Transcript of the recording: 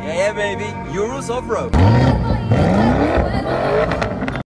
Yeah, yeah, baby. Euros off-road.